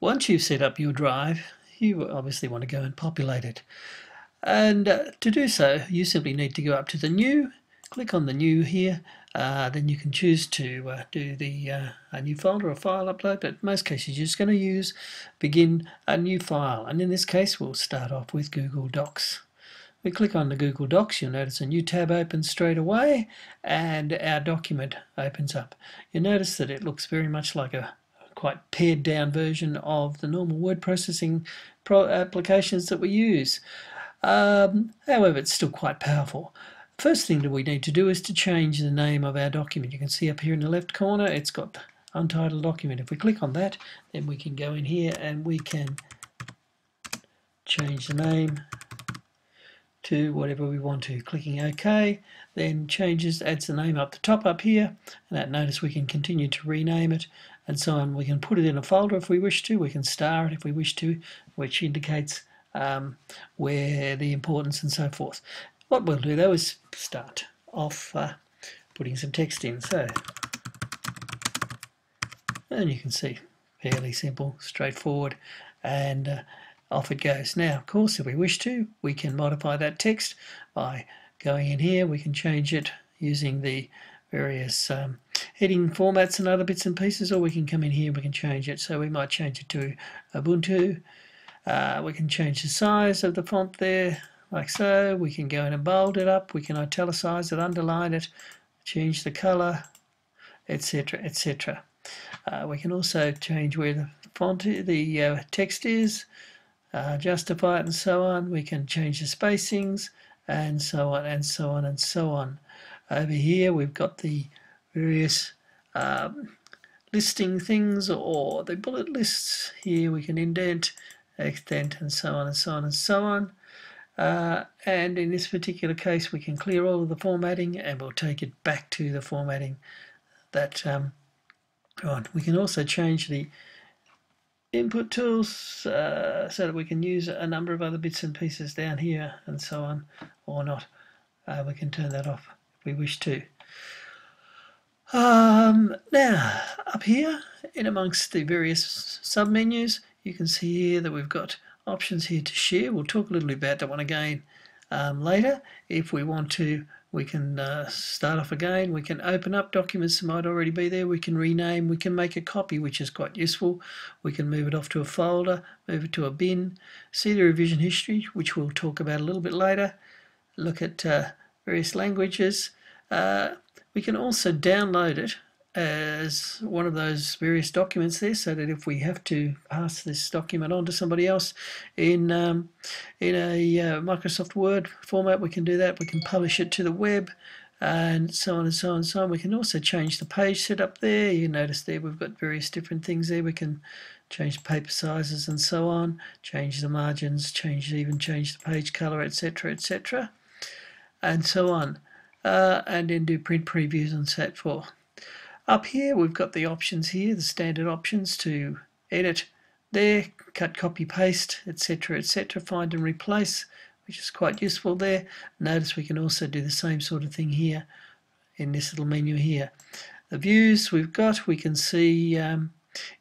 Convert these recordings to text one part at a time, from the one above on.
Once you've set up your drive, you obviously want to go and populate it. And uh, to do so, you simply need to go up to the new, click on the new here, uh, then you can choose to uh, do the uh, a new folder or file upload, but in most cases you're just going to use begin a new file. And in this case, we'll start off with Google Docs. We click on the Google Docs, you'll notice a new tab opens straight away and our document opens up. You'll notice that it looks very much like a quite pared down version of the normal word processing pro applications that we use. Um, however, it's still quite powerful. First thing that we need to do is to change the name of our document. You can see up here in the left corner it's got the untitled document. If we click on that then we can go in here and we can change the name to whatever we want to. Clicking OK then changes, adds the name up the top up here and that notice we can continue to rename it and so on. We can put it in a folder if we wish to, we can star it if we wish to, which indicates um, where the importance and so forth. What we'll do though is start off uh, putting some text in. So, and you can see fairly simple, straightforward, and uh, off it goes. Now, of course, if we wish to, we can modify that text by going in here. We can change it using the various um, heading formats and other bits and pieces, or we can come in here we can change it. So we might change it to Ubuntu. Uh, we can change the size of the font there, like so. We can go in and bold it up. We can italicize it, underline it, change the color, etc., etc. Uh, we can also change where the font, the uh, text is, uh, justify it and so on. We can change the spacings and so on and so on and so on. Over here we've got the various um, listing things or the bullet lists. Here we can indent, extent and so on and so on and so on. Uh, and in this particular case we can clear all of the formatting and we'll take it back to the formatting that um. We can also change the input tools uh, so that we can use a number of other bits and pieces down here and so on or not. Uh, we can turn that off if we wish to. Um, now, up here, in amongst the various submenus, you can see here that we've got options here to share. We'll talk a little bit about that one again um, later. If we want to we can uh, start off again. We can open up documents that might already be there. We can rename. We can make a copy, which is quite useful. We can move it off to a folder, move it to a bin, see the revision history, which we'll talk about a little bit later. Look at uh, various languages. Uh, we can also download it as one of those various documents there so that if we have to pass this document on to somebody else in um, in a uh, Microsoft Word format we can do that. We can publish it to the web and so on and so on and so on. We can also change the page setup there. You notice there we've got various different things there. We can change paper sizes and so on change the margins change even change the page color etc etc and so on uh, and then do print previews and so forth up here we've got the options here, the standard options to edit there, cut, copy, paste, etc, etc, find and replace, which is quite useful there. Notice we can also do the same sort of thing here in this little menu here. The views we've got, we can see um,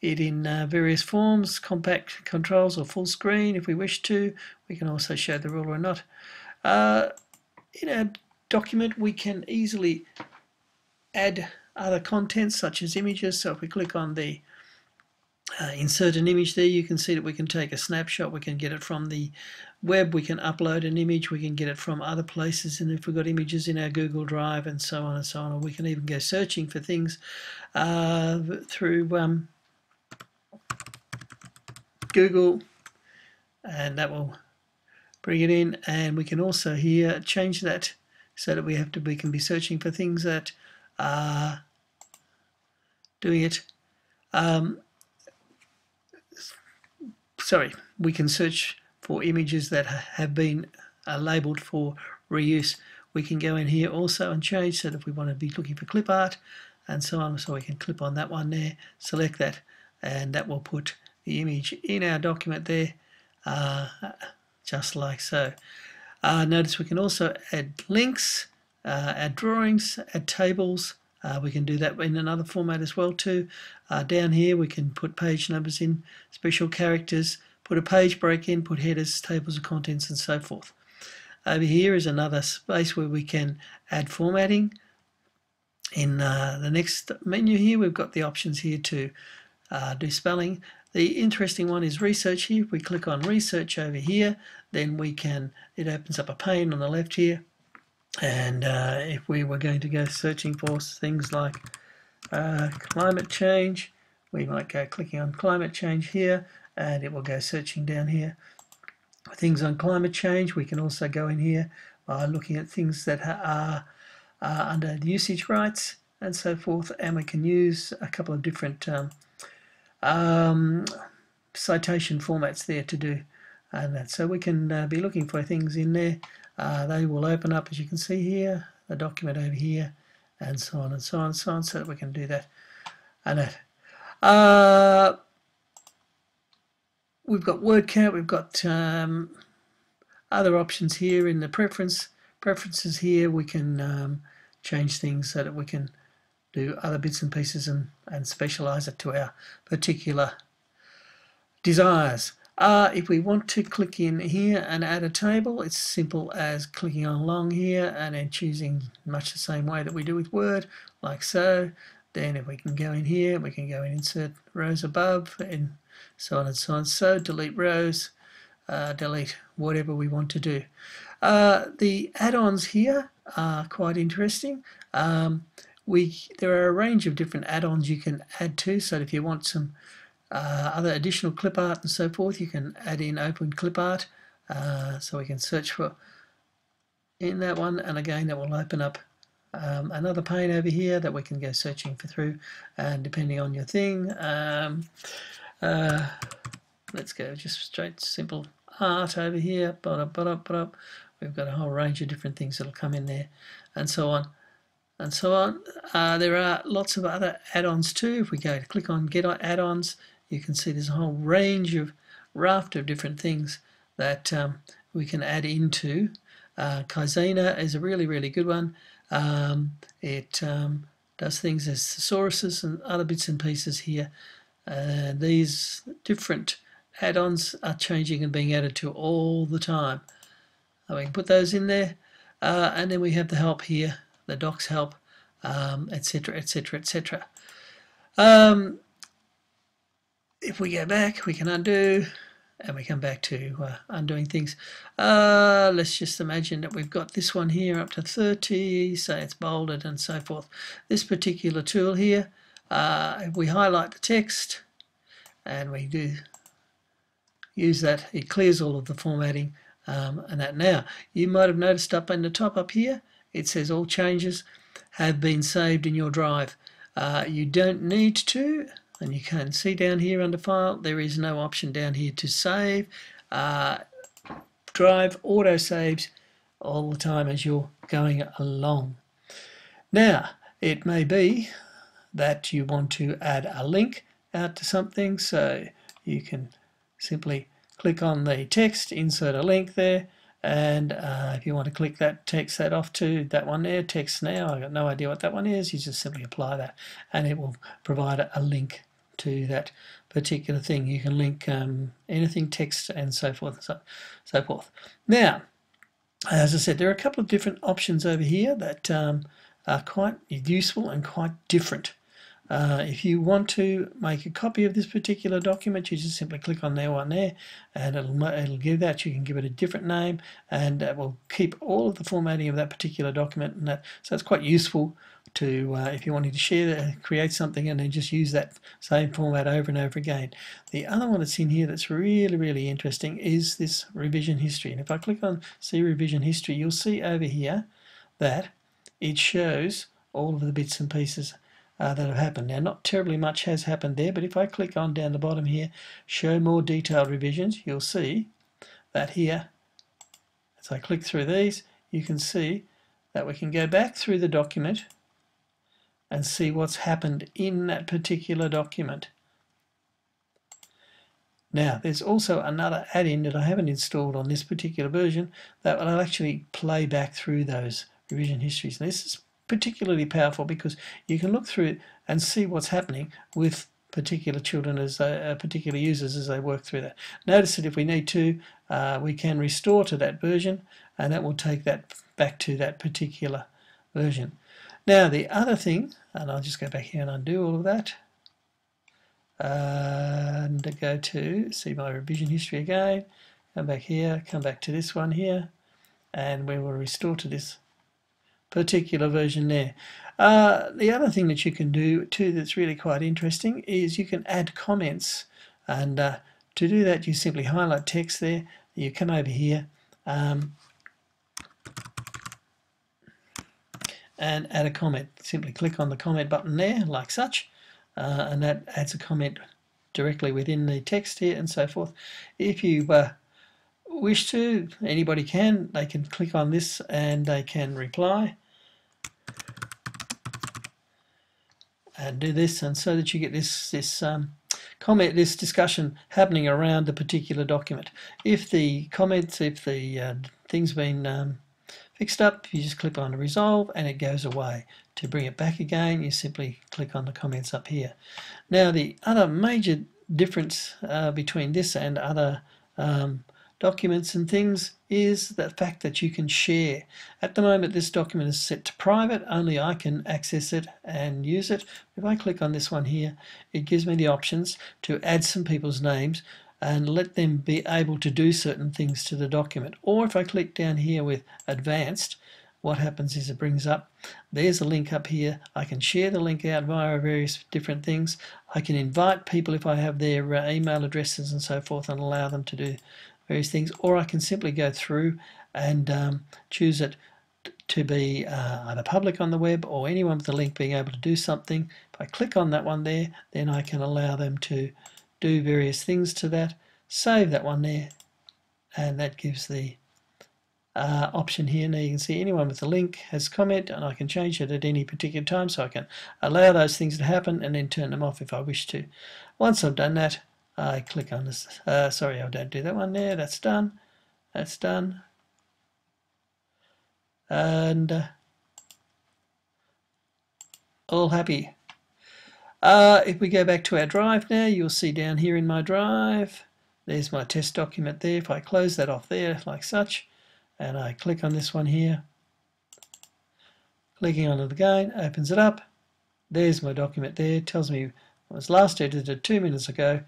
it in uh, various forms, compact controls or full screen if we wish to. We can also show the ruler or not. Uh, in a document we can easily add other contents such as images. So if we click on the uh, insert an image there, you can see that we can take a snapshot, we can get it from the web, we can upload an image, we can get it from other places, and if we've got images in our Google Drive and so on and so on, or we can even go searching for things uh, through um, Google, and that will bring it in, and we can also here change that so that we have to we can be searching for things that are doing it. Um, sorry, we can search for images that have been uh, labeled for reuse. We can go in here also and change so that if we want to be looking for clip art and so on, so we can clip on that one there, select that, and that will put the image in our document there, uh, just like so. Uh, notice we can also add links uh, add drawings, add tables, Uh, we can do that in another format as well too. Uh, down here we can put page numbers in, special characters, put a page break in, put headers, tables of contents and so forth. Over here is another space where we can add formatting. In uh, the next menu here we've got the options here to uh, do spelling. The interesting one is research here. If we click on research over here, then we can, it opens up a pane on the left here. And uh, if we were going to go searching for things like uh, climate change, we might go clicking on climate change here and it will go searching down here. Things on climate change, we can also go in here by looking at things that are, are under usage rights and so forth and we can use a couple of different um, um, citation formats there to do and that. So we can uh, be looking for things in there. Uh, they will open up, as you can see here, the document over here, and so on and so on and so on, so that we can do that and that. Uh, we've got word count, we've got um, other options here in the preference preferences here. We can um, change things so that we can do other bits and pieces and, and specialize it to our particular desires. Uh, if we want to click in here and add a table, it's simple as clicking on along here and then choosing much the same way that we do with Word, like so. Then if we can go in here, we can go and insert rows above and so on and so on. So delete rows, uh, delete whatever we want to do. Uh, the add-ons here are quite interesting. Um, we there are a range of different add-ons you can add to. So if you want some uh, other additional clip art and so forth you can add in open clip art. Uh, so we can search for in that one. And again that will open up um, another pane over here that we can go searching for through. And depending on your thing um, uh, let's go just straight simple art over here. We've got a whole range of different things that'll come in there and so on and so on. Uh, there are lots of other add-ons too. If we go to click on get add-ons, you can see there's a whole range of raft of different things that um, we can add into. Uh, Kaizena is a really, really good one. Um, it um, does things as thesauruses and other bits and pieces here. Uh, these different add-ons are changing and being added to all the time. Uh, we can put those in there. Uh, and then we have the help here the docs help, etc., etc., etc. If we go back, we can undo, and we come back to uh, undoing things. Uh, let's just imagine that we've got this one here up to 30, say it's bolded and so forth. This particular tool here, uh, we highlight the text and we do use that, it clears all of the formatting um, and that. Now, you might have noticed up in the top up here, it says all changes have been saved in your drive. Uh, you don't need to, and you can see down here under file, there is no option down here to save. Uh, drive auto saves all the time as you're going along. Now, it may be that you want to add a link out to something, so you can simply click on the text, insert a link there, and uh, if you want to click that, text that off to that one there, text now. I've got no idea what that one is. You just simply apply that and it will provide a link to that particular thing. You can link um, anything, text and so forth and so, so forth. Now, as I said, there are a couple of different options over here that um, are quite useful and quite different. Uh, if you want to make a copy of this particular document, you just simply click on there one there, and it'll it'll give that. You can give it a different name, and it will keep all of the formatting of that particular document. And that, so it's quite useful to uh, if you wanted to share, create something, and then just use that same format over and over again. The other one that's in here that's really really interesting is this revision history. And if I click on see revision history, you'll see over here that it shows all of the bits and pieces uh, that have happened. Now, not terribly much has happened there, but if I click on down the bottom here, show more detailed revisions, you'll see that here, as I click through these, you can see that we can go back through the document and see what's happened in that particular document. Now, there's also another add-in that I haven't installed on this particular version that will actually play back through those revision histories. And this is particularly powerful because you can look through it and see what's happening with particular children as they, uh, particular users as they work through that. Notice that if we need to, uh, we can restore to that version and that will take that back to that particular version. Now the other thing, and I'll just go back here and undo all of that, and go to see my revision history again, come back here, come back to this one here, and we will restore to this particular version there. Uh, the other thing that you can do too that's really quite interesting is you can add comments and uh, to do that you simply highlight text there, you come over here um, and add a comment. Simply click on the comment button there like such uh, and that adds a comment directly within the text here and so forth. If you uh, wish to, anybody can, they can click on this and they can reply and do this and so that you get this this um, comment this discussion happening around the particular document. If the comments, if the uh, thing's been um, fixed up, you just click on resolve and it goes away. To bring it back again, you simply click on the comments up here. Now the other major difference uh, between this and other um, documents and things is the fact that you can share. At the moment this document is set to private, only I can access it and use it. If I click on this one here, it gives me the options to add some people's names and let them be able to do certain things to the document. Or if I click down here with advanced, what happens is it brings up, there's a link up here. I can share the link out via various different things. I can invite people if I have their uh, email addresses and so forth and allow them to do various things, or I can simply go through and um, choose it to be uh, either public on the web or anyone with the link being able to do something. If I click on that one there, then I can allow them to do various things to that, save that one there, and that gives the uh, option here. Now you can see anyone with the link has comment and I can change it at any particular time so I can allow those things to happen and then turn them off if I wish to. Once I've done that, I click on this. Uh, sorry, I don't do that one there. That's done. That's done. And uh, all happy. Uh, if we go back to our drive now, you'll see down here in my drive, there's my test document there. If I close that off there like such, and I click on this one here, clicking on it again, opens it up. There's my document there. Tells me it was last edited two minutes ago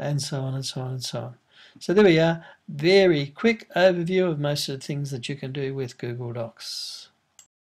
and so on and so on and so on. So there we are, very quick overview of most of the things that you can do with Google Docs.